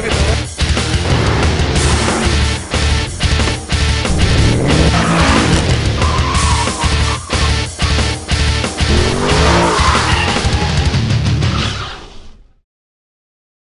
baby.